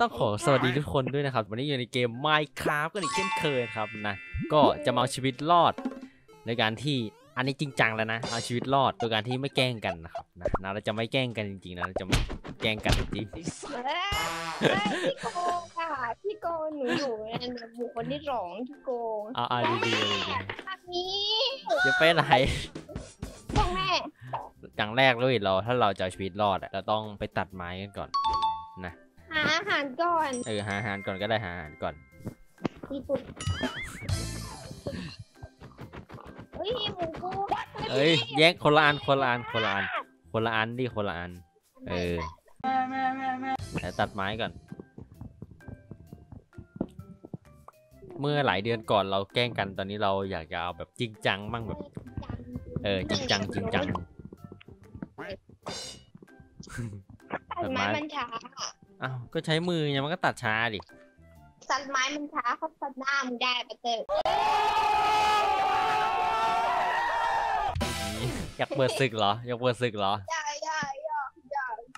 ต้องขอสวัสดีทุกคนด้วยนะครับ วันนี้อยู่ในเกม Minecraft กันอีกเช่นเคยครับนะ ก็จะมาเอาชีวิตรอด ในการที่อันนี้จริงจังแล้วนะ เอาชีวิตรอดโดยการที่ไม่แกล้งกันนะครับนะนะเราจะไม่แกล้งกันจริงๆนะเราจะไม่แกล้งกันจริงเอ้ยพี่โกงค่ะพี่โกงหนูอยู่ในบุคคลที่สองที่โกงๆเอาเอาดีๆเลยดีอันนี้ๆจะไปไหนพ่อแม่อย่างแรกเลยเราถ้าเราจะเอาชีวิตรอดอะเราต้องไปตัดไม้กันก่อนนะหาอาหารก่อนเออหาอาหารก่อนก็ได้หาอาหารก่อนญี่ปุ่นเฮ้ยหมูกูเอ้ยแยกคนละอันคนละอันคนละอันคนละอันดิคนละอันเออแต่ตัดไม้ก่อน เมื่อหลายเดือนก่อนเราแกล้งกันตอนนี้เราอยากจะเอาแบบจริงจังมั่งแบบ เออจริงจังจริงจังตัดไม้มันช้า อ้าวก็ใช้มือไงมันก็ตัดช้าดิตัดไม้มันช้าเขาตัดหน้ามึงได้ปะเตอร์อยากเปิดศึกเหรออยากเปิดศึกเหรอได้ได้ได้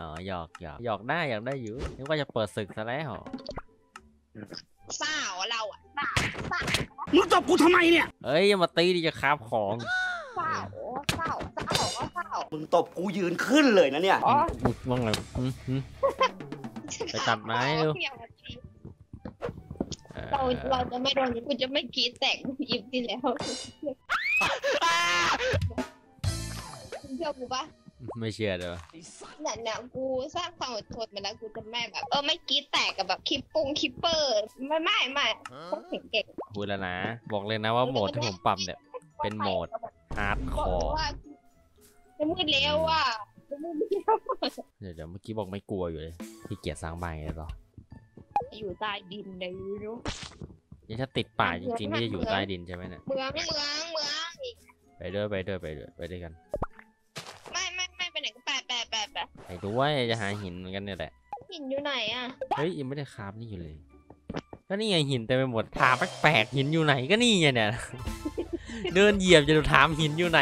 อ๋อหยอกหยอกหยอกได้อยากได้อยู่นึกว่าจะเปิดศึกซะแล้วเปล่าเราอะเปล่าเปล่ามึงตบกูทำไมเนี่ยเอ้ยอย่ามาตีดิจะคาบของเปล่าเปล่าเปล่าเปล่ามึงตบกูยืนขึ้นเลยนะเนี่ยอ๋อมึงว่าไงหืมหืม ไปตัดไม้เร็วอย่ามาตีเอ่อเราเราจะไม่โดนกูจะไม่กรีดแตกยิบที่แล้วเชื่อกูปะไม่เชื่อเด้อเนี่ยเนี่ยกูสร้างความอดทนมาแล้วกูจะไม่แบบ เออไม่กรีดแตกกับแบบคิปปงคิปเปอร์ไม่ไม่ไม่พวกเก่งเก่งพูดแล้วนะ บอกเลยนะว่าโหมดที่ผมปรับเนี่ย เป็นโหมด hardcore บอกว่าจะมืดแล้วอะจะมืดแล้ว เดี๋ยวเดี๋ยวเมื่อกี้บอกไม่กลัวอยู่เลยขี้เกียจสร้างบ้านไงหรออยู่ใต้ดินเลยรู้นี่ถ้าติดป่าจริงๆนี่จะอยู่ใต้ดินใช่ไหมเนี่ยเมืองเมืองเมืองไปด้วยไปด้วยไปด้วยไปด้วยกัน ไม่ไม่ไม่ไปไหนก็ไปไปไปไปไปด้วยจะหาหินเหมือนกันเนี่ยแหละหินอยู่ไหนอะเฮ้ยยังไม่ได้คราฟนี่อยู่เลย ก็นี่ไงหินเต็มไปหมดถามแปลกๆหินอยู่ไหนก็นี่ไงเนี่ยเดินเหยียบจะดูถามหินอยู่ไหน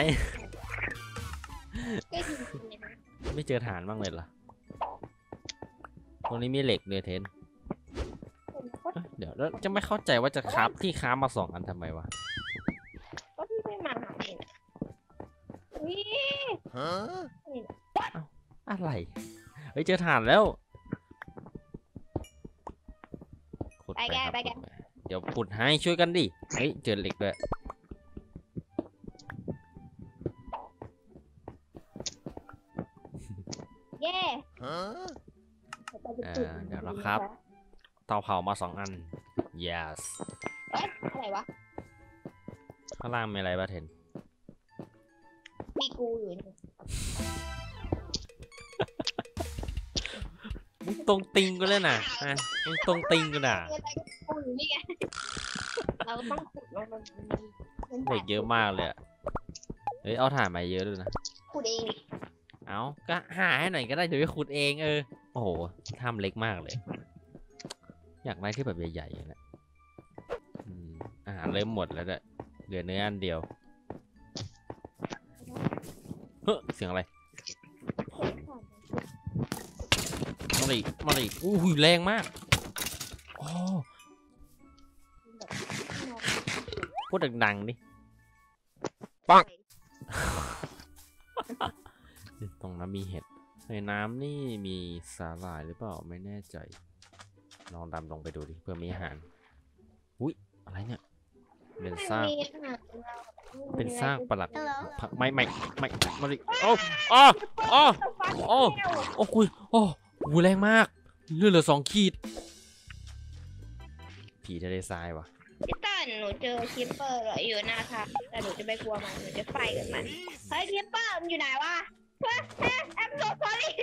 ไม่เจอฐานบ้างเลยเหรอ ตรงนี้มีเหล็กเลยเทนผมก็เอ้ยเดี๋ยวแล้วจะไม่เข้าใจว่าจะคราฟที่คราฟมาสองอันทำไมวะ ก็พี่ไม่มาหาเองอะวิอะไร เฮ้ยเจอฐานแล้วขุดไปแกครับไปแกขุดเดี๋ยวขุดให้ช่วยกันดิ เฮ้ยเจอเหล็กด้วยเย่ อ่าเดี๋ยวเราครับ เตาเผามาสองอัน yes เอ้ยอะไรวะ ข้างล่างมีอะไรบ้างเทนมีกูอยู่นี่มึงตรงติงกูเลยนะอะมึงตรงติงกูน่ะมีอะไรก็กูอยู่นี่ไง เราต้องขุดลงมันมันเหล็กเยอะมากเลยอะเฮ้ย เอาถ่านมาเยอะด้วยนะขุดเอง เอาก็หาให้หน่อยก็ได้เดี๋ยวไปขุดเองเออ โอ้โหทำเล็กมากเลย อยากได้ที่แบบใหญ่ๆอย่างนี้นอืมอาหารเริ่มหมดแล้วด้วยเหลือเนื้ออันเดียว เฮ้ยเสียงอะไรมาดิมาดิอู้หูแรงมากโอ้พูดดังๆดิปัง ตรงนั้นมีเห็ด ในน้ำนี่มีสาหร่ายหรือเปล่าไม่แน่ใจ ลองดำลงไปดูดิเพื่อมีอาหาร อุ้ยอะไรเนี่ย เป็นซาก เป็นซากปรักหักพังไม่ไม่ไม่มาดิโอ้อ้ออ้อโอ้โอ้คุยโอ้โหแรงมาก เลือดเหลือสองขีด ผีทะเลทรายวะพี่เต้นหนูเจอ creeper เหรออยู่หน้าค่ะแต่หนูจะไม่กลัวมัน หนูจะ fight กับมัน เฮ้ย creeper มันอยู่ไหนวะ เฮ้ยแอมโซซอรี่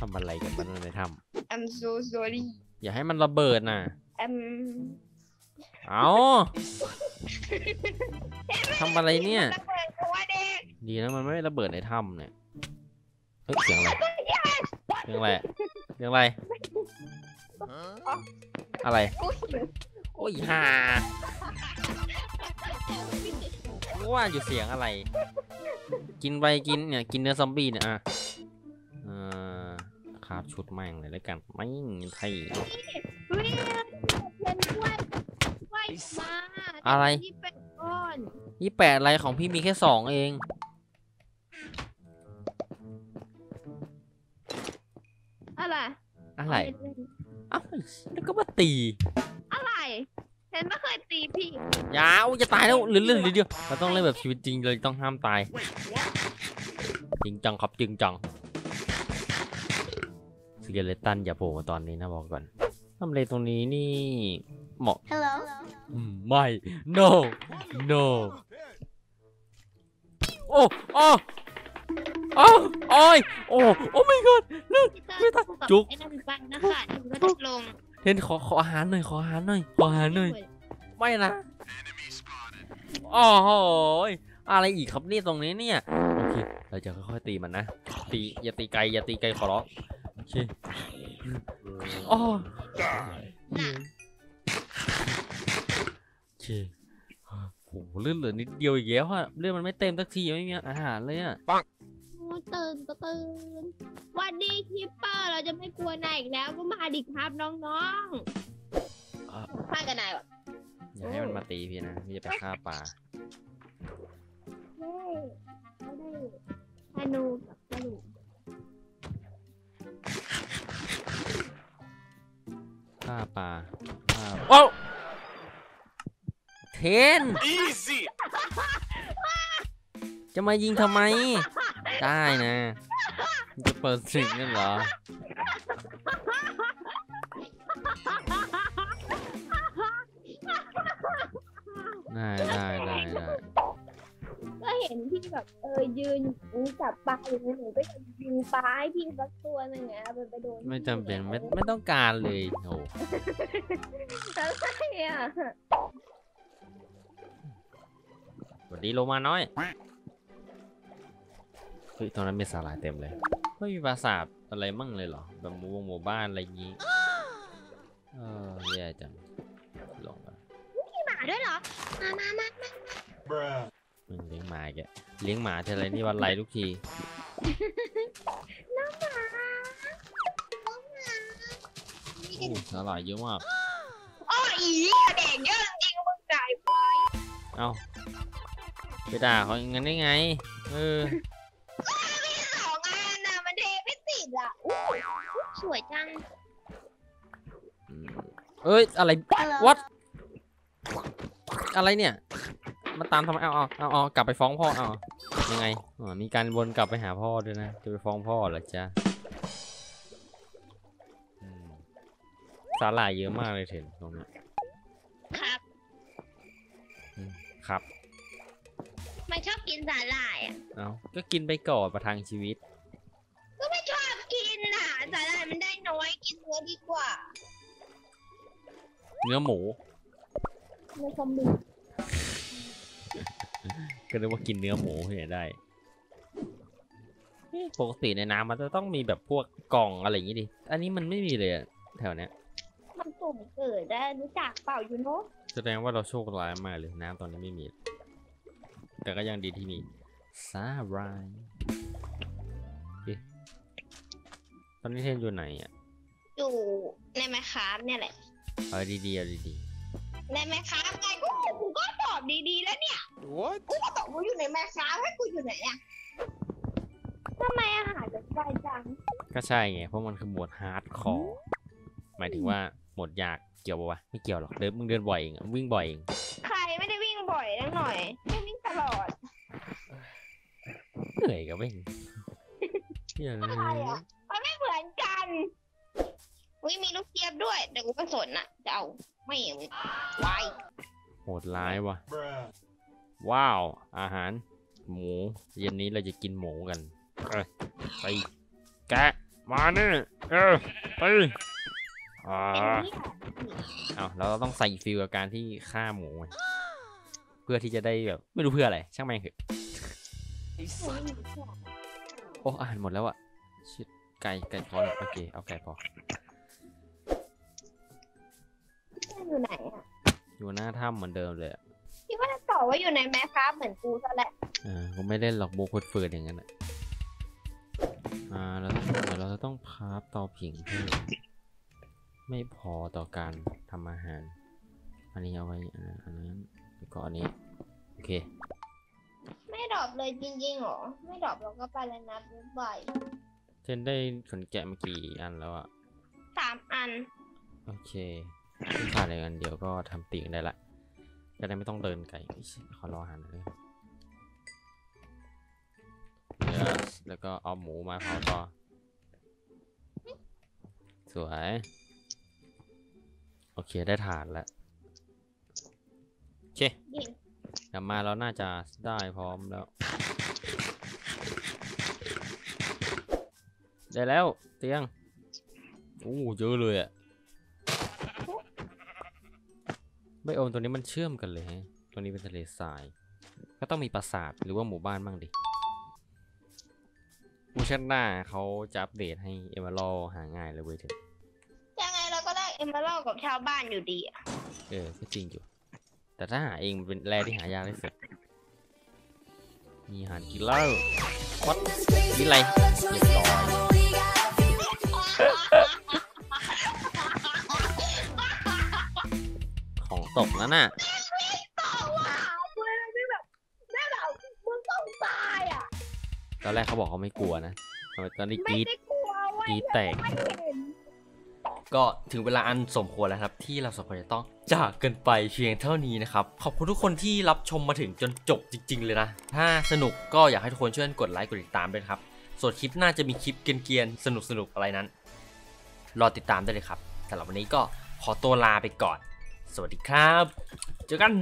ทำอะไรกันมันในถ้แอมโซซอรี่ำอย่าให้มันระเบิดน่ะแอมเอาทำอะไรเนี่ย ระเบิดตัวเด็กดีนะมันไม่ระเบิดในถ้ำเนี่ยเฮ้ยเสียงอะไรเสียงอะไรเสียงอะไร อะไร กูหิวโอ้ยห่าว่าอยู่เสียงอะไร กินไปกินเนี่ยกินเนื้อซอมบี้เนี่ยอะอ่อคราฟชุดแม่งเลยแล้วกันไม่ไทยอะไรนี่แปดอะไรของพี่มีแค่สองเองอะไรอะไรเอ้าแล้วก็มาตี ตีพี่ยาวจะตายแล้วเหลือเรื่องนิดเดียวเราต้องเล่นแบบชีวิตจริงเลยต้องห้ามตาย จริงจังครับจริงจังสเกเลตันอย่าโผล่มาตอนนี้นะบอกก่อนทำเลตรงนี้นี่เหมาะ Hello อืมไม่ no no โอ้โอ้โอ้โอ้ยโอ้โอ้ my god ไม่ทันจุ๊กไอ้นั่นไปนะคะถึงก็จะลงเทนขอขออาหารหน่อยขออาหารหน่อยขออาหารหน่อย ไม่นะโอ้โหยอะไรอีกครับเนี่ยตรงนี้เนี่ยโอเคเราจะค่อยๆตีมันนะตีอย่าตีไกลอย่าตีไกลขอร้องโอเคอ๋อโอเคโหเลือดเหลือนิดเดียวอีกแล้วอะเลือดมันไม่เต็มสักทีไม่มีอาหารเลยอะโอ้ตื่นก็ตื่นวันดีคิปเปอร์เราจะไม่กลัวนายอีกแล้วก็มาดิครับน้องอะๆพากันนายวะ อย่าให้มันมาตีพี่นะพี่จะไปฆ่าปลาเฮ้ยไม่ได้ธนูกับกระดูกฆ่าปลาฆ่าโอ้าเทน Easy จะมายิงทำไม ได้นะมึงจะเปิดศึกนั่นเหรอ ได้ได้ได้ได้ก็เห็นพี่แบบเออยืนจับปลาอยู่หนูก็จะยิงปลาให้พี่สักตัวหนึงไงเอาไปไปโดนไม่จำเป็นไม่ไม่ต้องการเลยโอ้อะไรอะสวัสดีโลมาน้อยเฮ้ยตอนนั้นมีสาหร่ายเต็มเลยไม่มีปราสาทอะไรมั่งเลยเหรอแบบหมู่วงหมู่บ้านอะไรอย่างงี้เออแย่จังลงมามีหมา ด้วยเหรอ มามามามา Bruh มึงเลี้ยงหมาแกเลี้ยงหมาทีไรนี่วันไรทุกที น้องหมาน้องหมาโอ้สาหร่ายเยอะมาก อ้ออีเด็กเยอะจริงๆมึงจ่ายไปเอ้าไปด่าเขาอย่างนั้นได้ไง เออ มีสองอันน่ะมันเทไม่ติดอะอู้สวยจังอืมเอ้ย อะไร what อะไรเนี่ยมาตามทำไม เอาเอาเอาเอากลับไปฟ้องพ่อ เอายังไงอ๋อมีการวนกลับไปหาพ่อด้วยนะ จะไปฟ้องพ่อเหรอจ๊ะอืมสาหร่ายเยอะมากเลยเห็นตรงเนี้ยครับครับ มันชอบกินสาหร่ายอะเอาก็กินไปก่อนประทังชีวิต ก็ไม่ชอบกินอะสาหร่ายมันได้น้อยกินเนื้อดีกว่า เนื้อหมู เนื้อคอมบิก็นึกว่ากินเนื้อหมูที่ไหนได้เอ๊ะปกติในน้ำมันจะต้องมีแบบพวกกล่องอะไรอย่างงี้ดิ อันนี้มันไม่มีเลยอะแถวเนี้ย มันตุ่มเกิดได้รู้จักเปล่าอยู่เนาะแสดงว่าเราโชคร้ายมากเลยน้ำตอนนี้ไม่มี แต่ก็ยังดีที่มีซาบรายเอ๊ะตอนนี้เทนอยู่ไหนอะ อยู่ในแมคคาร์เนี่ยแหละ เอาดีๆเอาดี ในแมคคาร์ไงกูกูก็ตอบดีๆแล้วเนี่ย What กูก็ตอบกูอยู่ใน Minecraft ให้กูอยู่ไหนเนี่ยทำไมอาหารจะไวจังๆก็ใช่ไง เพราะมันคือโหมด hardcore หมายถึงว่าโหมดยากเกี่ยวปะวะไม่เกี่ยวหรอกเดินมึงเดินบ่อยเองอะวิ่งบ่อยเองใครไม่ได้วิ่งบ่อยนักหน่อยไม่วิ่งตลอด เหนื่อยกับวิ่งเหี้ยเลอะไรยอะมันไม่เหมือนกันอุ้ยมีลูกเจี๊ยบด้วยแต่กูไม่สนอะจะเอา ไม่เอาไว้โหดร้ายว่ะ Bruh ว้าว อาหาร หมู เย็นนี้เราจะกินหมูกันเอ้ยไปแกะมาเนี่ยเออไปอ่าเป็นเนี่ยเอาเราต้องใส่ฟิลกับการที่ฆ่าหมูไงเพื่อที่จะได้แบบไม่รู้เพื่ออะไร ช่างแม่งเถอะกูไม่มีเชือกโอ้อาหารหมดแล้วอะชิดไก่ไก่พอแล้วโอเคเอาไก่พอ เชือกอยู่ไหนอะอยู่หน้าถ้ำเหมือนเดิมเลยอะคิดว่าจะตอบว่าอยู่ในแมคคาร์เหมือนกูซะแหละเออผมไม่เล่นหรอกบูคุดเฟือนอย่างนั้นอะอ่าเราต้องเดี๋ยวเราจะต้องพับเตาผิงเพื่อไม่พอต่อการทำอาหาร อันนี้เอาไว้อันนั้นอันนั้นแล้วก็อันนี้โอเค ไม่ดรอปเลยจริงๆเหรอ ไม่ดรอปเราก็ไปเลยนะบ๊ายบายเจนได้ขนแกะมากี่อันแล้วอะสามอัน โอเคที่ ขาดอีกอันเดียวก็ทำตีกันได้ละจะได้ไม่ต้องเดินไกลขอรออาหารหน่อยเลยเนื้อแล้วก็เอาหมูมาเผาต่อ สวย โอเคได้ฐานแล้ว โอเคยิงเดี๋ยวมาเราน่าจะได้พร้อมแล้ว ได้แล้วเตียง โอ้เยอะเลยอะ ไบโอมตัวนี้มันเชื่อมกันเลยฮะตัวนี้เป็นทะเลทราย ก็ต้องมีปราสาทหรือว่าหมู่บ้านบ้างดิมูชันหน้าเขาจะอัปเดตให้เอเมอรัลหาง่ายเลยเว้ยเถอะยังไงเราก็ได้เอมเบอร์กับชาวบ้านอยู่ดีอะเออก็จริงอยู่ แต่ถ้าหาเองมันเป็นแร่ที่หายากที่สุดมีอาหารกินเหล้าวัดกินอะไรเรียบร้อย ตกแล้วน่ะต่อว่าเพื่อนไม่แบบแม่แบบมึงต้องตายอะตอนแรกเขาบอกเขาไม่กลัวนะทำไมตอนนี้กไม่รีดได้กลัวเว้ยกรีดแตกไม่เห็นก็ถึงเวลาอันสมควรแล้วครับ ที่เราสองคนจะต้องจากกันไปเพียงเท่านี้นะครับ ขอบคุณทุกคนที่รับชมมาถึงจนจบจริง ๆ เลยนะ ถ้าสนุกก็อยากให้ทุกคนช่วยกดไลค์กดติดตามด้วยนะครับ ส่วนคลิปหน้าจะมีคลิปเกรียนๆสนุกๆอะไรนั้น รอติดตามได้เลยครับสำหรับวันนี้ก็ขอตัวลาไปก่อน สวัสดีครับ เจอกัน